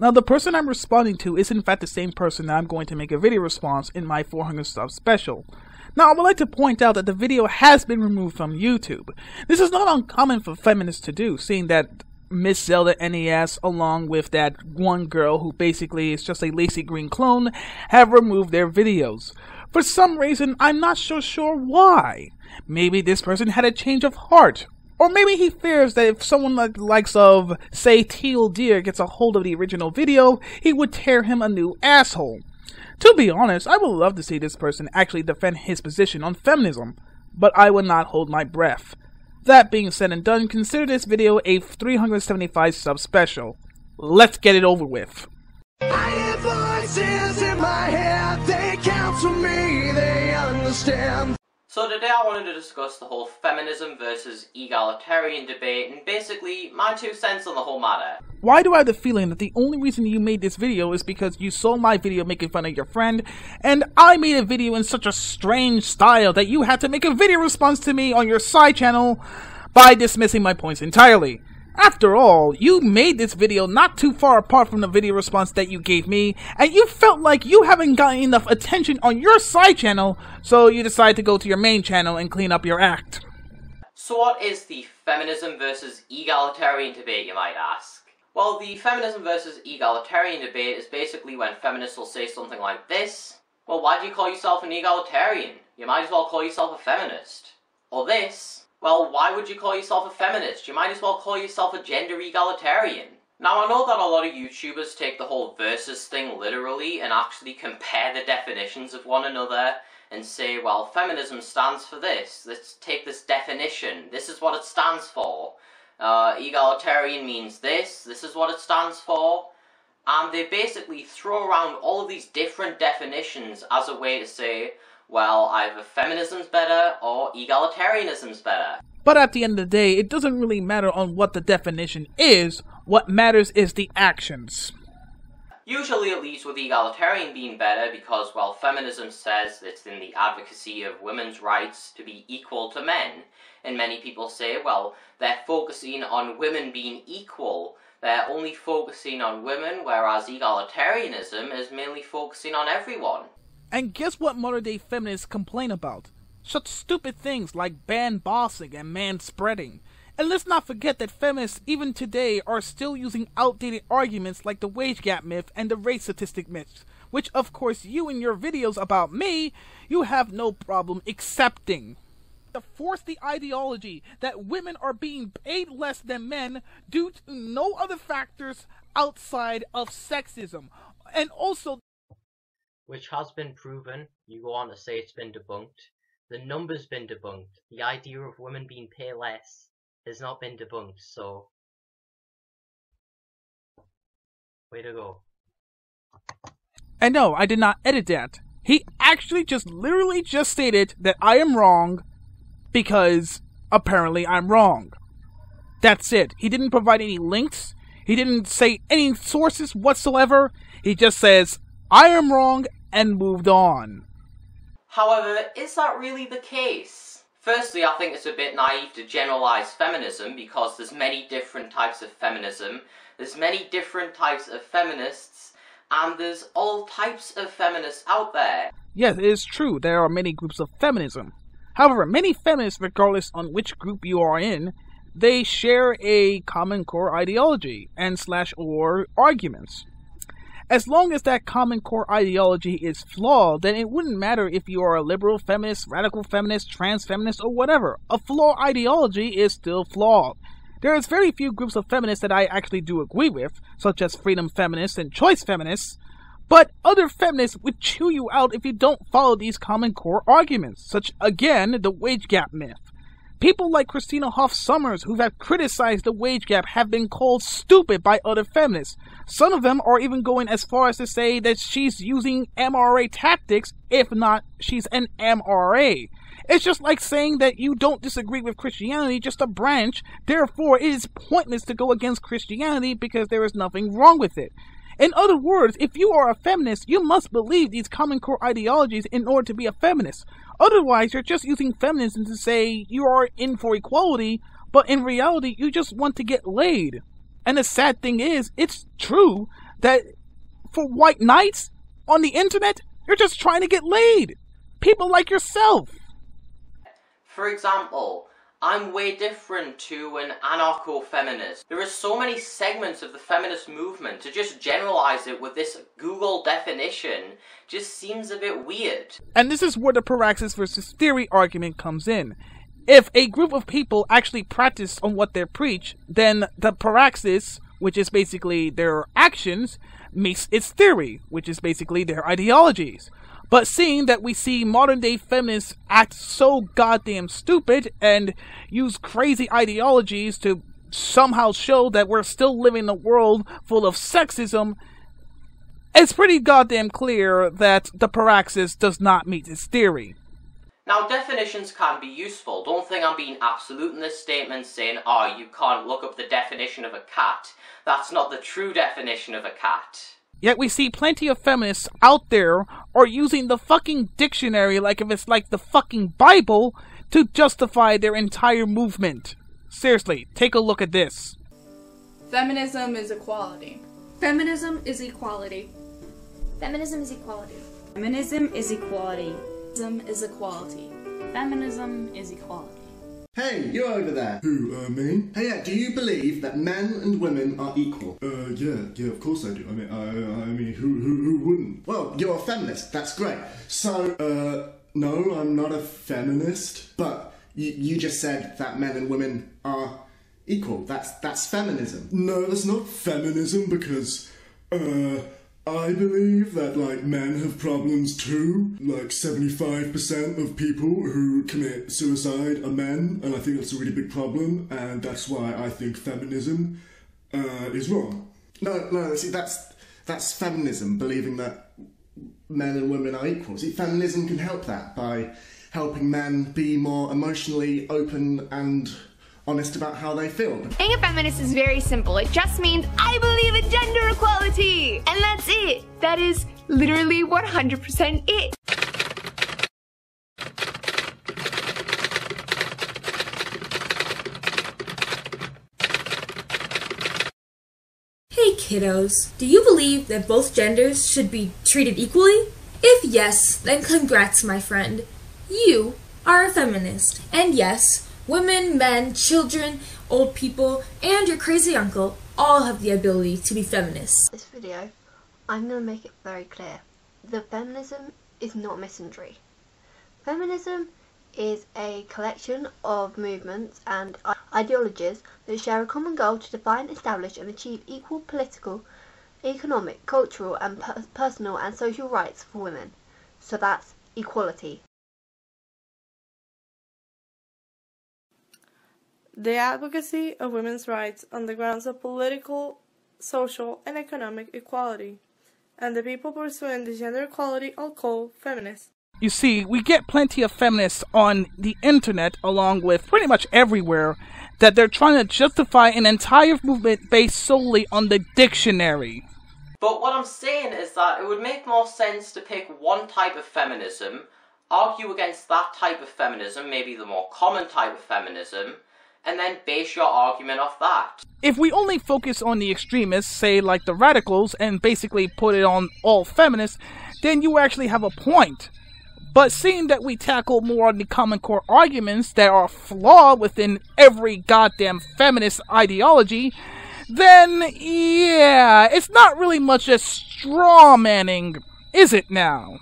Now, the person I'm responding to is in fact the same person that I'm going to make a video response in my 400 sub special. Now, I would like to point out that the video has been removed from YouTube. This is not uncommon for feminists to do, seeing that Miss Zelda NES, along with that one girl who basically is just a Laci Green clone, have removed their videos. For some reason, I'm not so sure why. Maybe this person had a change of heart, or maybe he fears that if someone like the likes of, say, Teal Deer gets a hold of the original video, he would tear him a new asshole. To be honest, I would love to see this person actually defend his position on feminism, but I would not hold my breath. That being said and done, consider this video a 375 sub special. Let's get it over with. I hear voices in my head, they counsel me, they understand. So today I wanted to discuss the whole feminism versus egalitarian debate and basically my two cents on the whole matter. Why do I have the feeling that the only reason you made this video is because you saw my video making fun of your friend, and I made a video in such a strange style that you had to make a video response to me on your side channel by dismissing my points entirely? After all, you made this video not too far apart from the video response that you gave me, and you felt like you haven't gotten enough attention on your side channel, so you decided to go to your main channel and clean up your act. So what is the feminism versus egalitarian debate, you might ask? Well, the feminism versus egalitarian debate is basically when feminists will say something like this, well, why do you call yourself an egalitarian? You might as well call yourself a feminist. Or this, well, why would you call yourself a feminist? You might as well call yourself a gender egalitarian. Now, I know that a lot of YouTubers take the whole versus thing literally and actually compare the definitions of one another and say, well, feminism stands for this. Let's take this definition. This is what it stands for. Uh, egalitarian means this. This is what it stands for. And they basically throw around all of these different definitions as a way to say, well, either feminism's better or egalitarianism's better. But at the end of the day, it doesn't really matter on what the definition is. What matters is the actions. Usually it leads with egalitarian being better because, well, feminism says it's in the advocacy of women's rights to be equal to men. And many people say, well, they're focusing on women being equal. They're only focusing on women, whereas egalitarianism is mainly focusing on everyone. And guess what modern day feminists complain about? Such stupid things like ban bossing and man spreading. And let's not forget that feminists, even today, are still using outdated arguments like the wage gap myth and the race statistic myths, which, of course, you in your videos about me, you have no problem accepting. To force the ideology that women are being paid less than men due to no other factors outside of sexism. And also, which has been proven, you go on to say it's been debunked. The number's been debunked. The idea of women being paid less has not been debunked, so way to go. And no, I did not edit that. He actually just literally just stated that I am wrong because apparently I'm wrong. That's it. He didn't provide any links. He didn't say any sources whatsoever. He just says, I am wrong and moved on. However, is that really the case? Firstly, I think it's a bit naive to generalize feminism because there's many different types of feminism, there's many different types of feminists, and there's all types of feminists out there. Yes, it is true, there are many groups of feminism. However, many feminists, regardless on which group you are in, they share a common core ideology and slash or arguments. As long as that common core ideology is flawed, then it wouldn't matter if you are a liberal feminist, radical feminist, trans feminist, or whatever. A flawed ideology is still flawed. There is very few groups of feminists that I actually do agree with, such as freedom feminists and choice feminists, but other feminists would chew you out if you don't follow these common core arguments, such again the wage gap myth. People like Christina Hoff Sommers, who have criticized the wage gap, have been called stupid by other feminists. Some of them are even going as far as to say that she's using MRA tactics, if not, she's an MRA. It's just like saying that you don't disagree with Christianity, just a branch, therefore it is pointless to go against Christianity because there is nothing wrong with it. In other words, if you are a feminist, you must believe these common core ideologies in order to be a feminist. Otherwise, you're just using feminism to say you are in for equality, but in reality, you just want to get laid. And the sad thing is, it's true that for white knights on the internet, you're just trying to get laid. People like yourself. For example, I'm way different to an anarcho-feminist. There are so many segments of the feminist movement, to just generalize it with this Google definition just seems a bit weird. And this is where the paraxis versus theory argument comes in. If a group of people actually practice on what they preach, then the paraxis, which is basically their actions, meets its theory, which is basically their ideologies. But seeing that we see modern day feminists act so goddamn stupid and use crazy ideologies to somehow show that we're still living in a world full of sexism, it's pretty goddamn clear that the paraxis does not meet its theory. Now, definitions can be useful. Don't think I'm being absolute in this statement saying, oh, you can't look up the definition of a cat. That's not the true definition of a cat. Yet we see plenty of feminists out there are using the fucking dictionary like if it's like the fucking Bible to justify their entire movement. Seriously, take a look at this. Feminism is equality. Feminism is equality. Feminism is equality. Feminism is equality. Feminism is equality. Feminism is equality. Hey, you over there. Who, uh, me? Hey, yeah, do you believe that men and women are equal? Uh, yeah, yeah, of course I do. I mean, I, I mean, who, who, who wouldn't? Well, you're a feminist. That's great. So, Uh, no, I'm not a feminist. but you, you just said that men and women are equal. That's that's feminism. No, that's not feminism because, uh, I believe that, like, men have problems too. Like, 75% of people who commit suicide are men, and I think that's a really big problem, and that's why I think feminism, uh, is wrong. No, no. See, that's that's feminism, believing that men and women are equal. See, feminism can help that by helping men be more emotionally open and honest about how they feel. Being a feminist is very simple. It just means I believe in gender And that's it. That is literally 100% it. Hey kiddos, do you believe that both genders should be treated equally? If yes, then congrats, my friend. You are a feminist. And yes, women, men, children, old people, and your crazy uncle all have the ability to be feminists. this video, I'm going to make it very clear. The feminism is not misandry. Feminism is a collection of movements and ideologies that share a common goal to define, establish and achieve equal political, economic, cultural and per- personal and social rights for women. So that's equality. The advocacy of women's rights on the grounds of political, social, and economic equality. And the people pursuing the gender equality are called feminists. You see, we get plenty of feminists on the internet, along with pretty much everywhere, that they're trying to justify an entire movement based solely on the dictionary. But what I'm saying is that it would make more sense to pick one type of feminism, argue against that type of feminism, maybe the more common type of feminism, and then base your argument off that. If we only focus on the extremists, say like the radicals, and basically put it on all feminists, then you actually have a point. But seeing that we tackle more on the common core arguments that are flawed within every goddamn feminist ideology, then yeah, it's not really much as straw manning, is it now?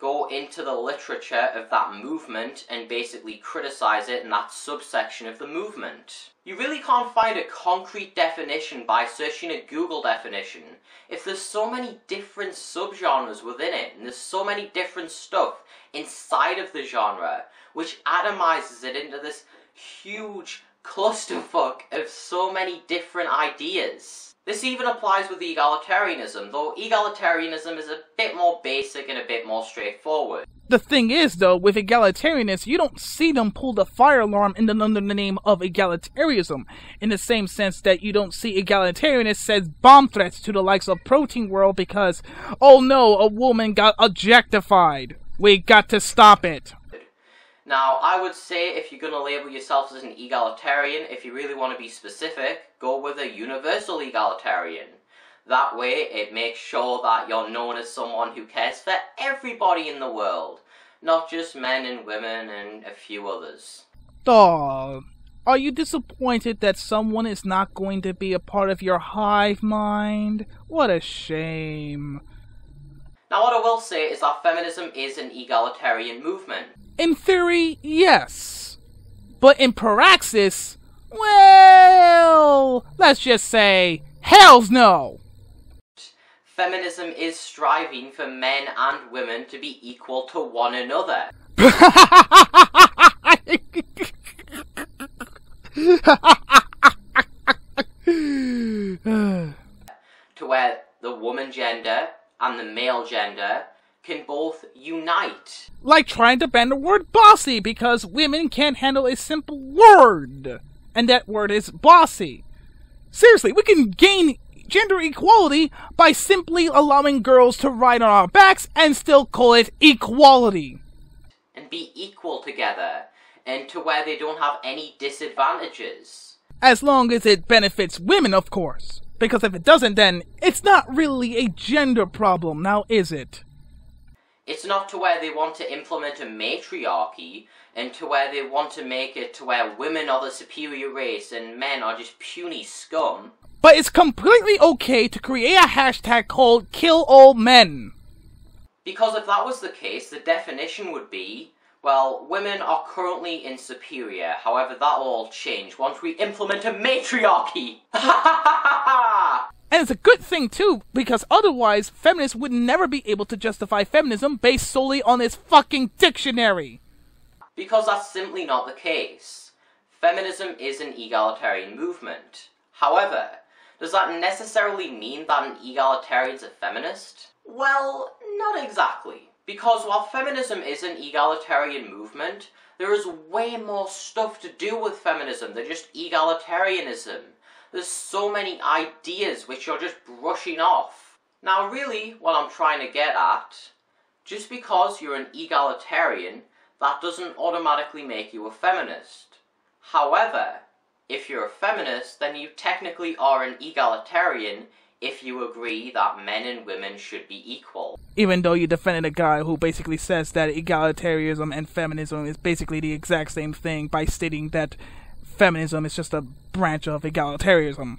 Go into the literature of that movement and basically criticize it in that subsection of the movement. You really can't find a concrete definition by searching a Google definition if there's so many different subgenres within it and there's so many different stuff inside of the genre which atomizes it into this huge clusterfuck of so many different ideas. This even applies with egalitarianism, though egalitarianism is a bit more basic and a bit more straightforward. The thing is, though, with egalitarianists, you don't see them pull the fire alarm in the, under the name of egalitarianism, in the same sense that you don't see egalitarianists says bomb threats to the likes of Protein World because, oh no, a woman got objectified. We got to stop it. Now, I would say if you're going to label yourself as an egalitarian, if you really want to be specific, go with a universal egalitarian. That way, it makes sure that you're known as someone who cares for everybody in the world, not just men and women and a few others. Dog, are you disappointed that someone is not going to be a part of your hive mind? What a shame. Now, what I will say is that feminism is an egalitarian movement. In theory, yes. But in praxis, well, let's just say, hell's no. Feminism is striving for men and women to be equal to one another. to where the woman gender and the male gender can both unite. Like trying to ban the word bossy because women can't handle a simple word. And that word is bossy. Seriously, we can gain gender equality by simply allowing girls to ride on our backs and still call it equality. And be equal together, and to where they don't have any disadvantages. As long as it benefits women, of course. Because if it doesn't, then it's not really a gender problem, now is it? It's not to where they want to implement a matriarchy, and to where they want to make it to where women are the superior race and men are just puny scum. But it's completely okay to create a hashtag called Kill All Men. Because if that was the case, the definition would be, well, women are currently in superior, however that will all change once we implement a matriarchy! and it's a good thing too, because otherwise feminists would never be able to justify feminism based solely on its fucking dictionary. Because that's simply not the case. Feminism is an egalitarian movement. However, does that necessarily mean that an egalitarian is a feminist? Well, not exactly. Because while feminism is an egalitarian movement, there is way more stuff to do with feminism than just egalitarianism. There's so many ideas which you're just brushing off. Now really, what I'm trying to get at, just because you're an egalitarian, that doesn't automatically make you a feminist. However, if you're a feminist, then you technically are an egalitarian if you agree that men and women should be equal. Even though you defended a guy who basically says that egalitarianism and feminism is basically the exact same thing by stating that feminism is just a branch of egalitarianism.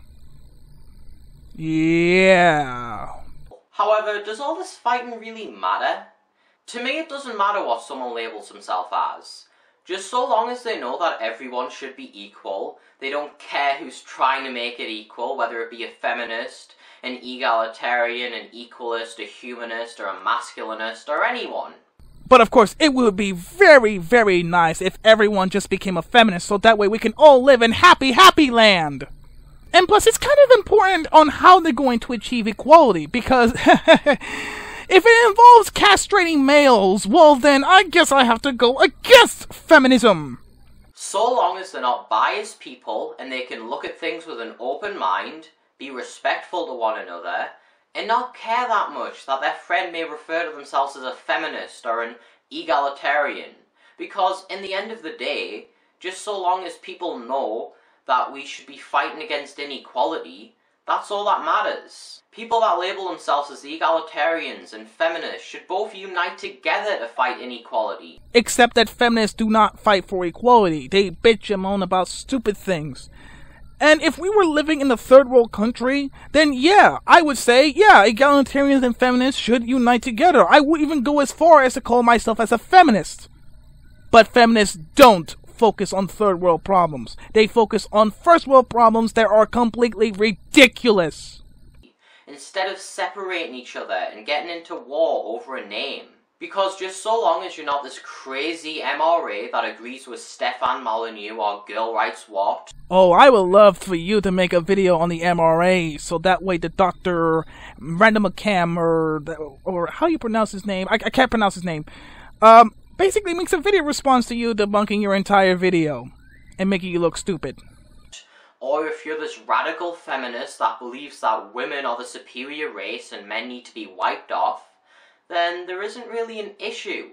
Yeah. However, does all this fighting really matter? To me, it doesn't matter what someone labels himself as. Just so long as they know that everyone should be equal, they don't care who's trying to make it equal, whether it be a feminist, an egalitarian, an equalist, a humanist, or a masculinist, or anyone. But of course, it would be very, very nice if everyone just became a feminist so that way we can all live in happy, happy land. And plus, it's kind of important on how they're going to achieve equality because if it involves castrating males, well then I guess I have to go against feminism. So long as they're not biased people and they can look at things with an open mind, be respectful to one another, and not care that much that their friend may refer to themselves as a feminist or an egalitarian. Because in the end of the day, just so long as people know that we should be fighting against inequality, that's all that matters. People that label themselves as egalitarians and feminists should both unite together to fight inequality. Except that feminists do not fight for equality. They bitch and moan about stupid things. And if we were living in a third world country, then yeah, I would say, yeah, egalitarians and feminists should unite together. I would even go as far as to call myself as a feminist. But feminists don't focus on third world problems. They focus on first world problems that are completely ridiculous. Instead of separating each other and getting into war over a name. Because just so long as you're not this crazy MRA that agrees with Stefan Molyneux or Girl Writes What. Oh, I would love for you to make a video on the MRA so that way the Dr. Randomercam or, or how you pronounce his name? I, I can't pronounce his name. Um, basically makes a video response to you debunking your entire video and making you look stupid. Or if you're this radical feminist that believes that women are the superior race and men need to be wiped off, then there isn't really an issue.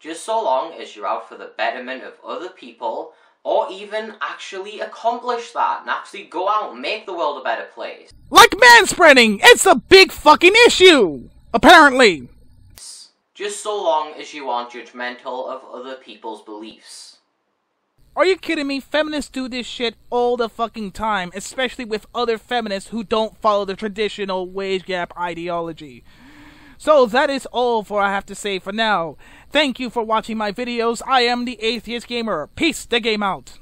Just so long as you're out for the betterment of other people, or even actually accomplish that and actually go out and make the world a better place. Like manspreading! It's a big fucking issue! Apparently! Just so long as you aren't judgmental of other people's beliefs. Are you kidding me? Feminists do this shit all the fucking time, especially with other feminists who don't follow the traditional wage gap ideology. So that is all for I have to say for now. Thank you for watching my videos. I am the Atheist Gamer. Peace the game out.